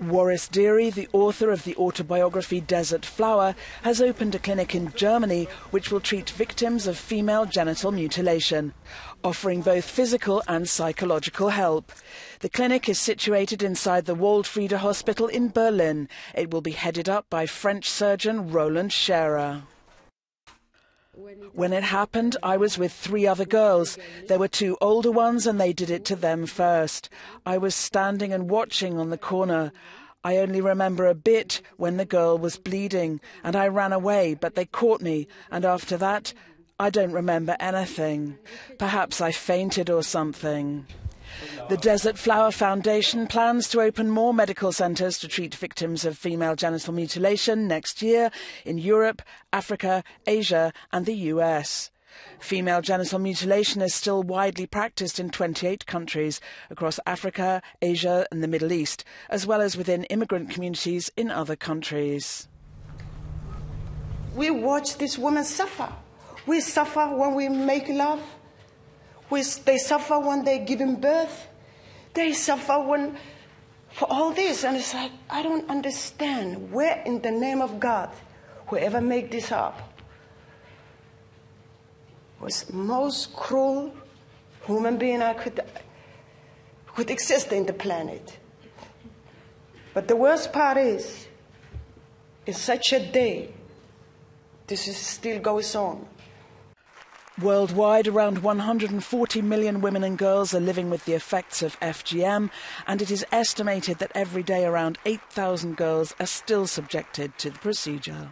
Waris Dirie, the author of the autobiography Desert Flower, has opened a clinic in Germany which will treat victims of female genital mutilation, offering both physical and psychological help. The clinic is situated inside the Waldfriede Hospital in Berlin. It will be headed up by French surgeon Roland Scherer. When it happened, I was with three other girls. There were two older ones, and they did it to them first. I was standing and watching on the corner. I only remember a bit when the girl was bleeding, and I ran away, but they caught me, and after that, I don't remember anything. Perhaps I fainted or something. The Desert Flower Foundation plans to open more medical centres to treat victims of female genital mutilation next year in Europe, Africa, Asia, and the US. Female genital mutilation is still widely practiced in 28 countries across Africa, Asia, and the Middle East, as well as within immigrant communities in other countries. We watch these women suffer. We suffer when we make love they suffer when they're giving birth. They suffer when, for all this. And it's like, I don't understand. Where in the name of God, whoever made this up, was most cruel human being I could, could exist in the planet. But the worst part is, in such a day, this is still goes on. Worldwide, around 140 million women and girls are living with the effects of FGM, and it is estimated that every day around 8,000 girls are still subjected to the procedure.